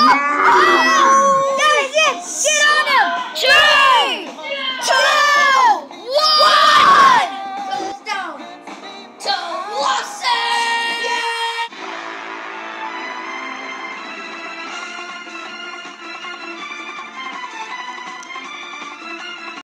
no!